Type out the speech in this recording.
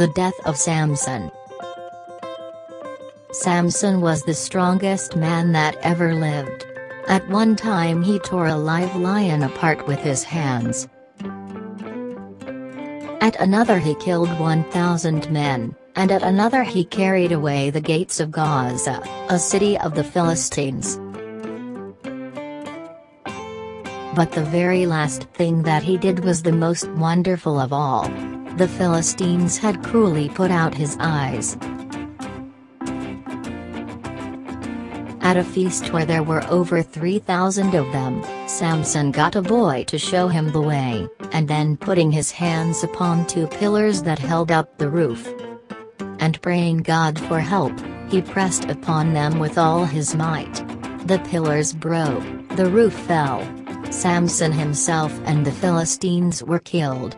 The death of Samson. Samson was the strongest man that ever lived. At one time he tore a live lion apart with his hands. At another he killed 1,000 men, and at another he carried away the gates of Gaza, a city of the Philistines. But the very last thing that he did was the most wonderful of all. The Philistines had cruelly put out his eyes. At a feast where there were over 3,000 of them, Samson got a boy to show him the way, and then putting his hands upon two pillars that held up the roof. And praying God for help, he pressed upon them with all his might. The pillars broke, the roof fell. Samson himself and the Philistines were killed.